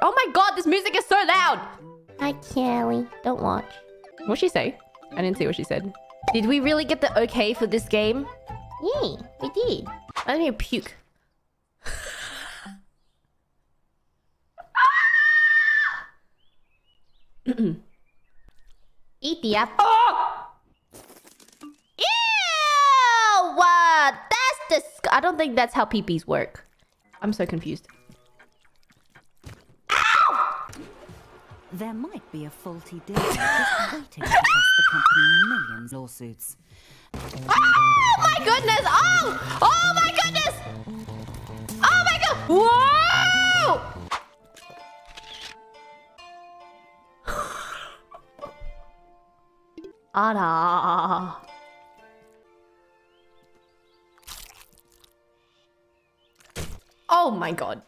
Oh my god, this music is so loud! Hi, Calli. Don't watch. What'd she say? I didn't see what she said. Did we really get the okay for this game? Yay, we did. I don't need to puke. Eat the apple. Oh! Ew! What? That's disg- I don't think that's how peepees work. I'm so confused. There might be a faulty deal just waiting to cost the company millions lawsuits. Oh my goodness! Oh! Oh my goodness! Oh my god! Whoa! Ada. Oh my god.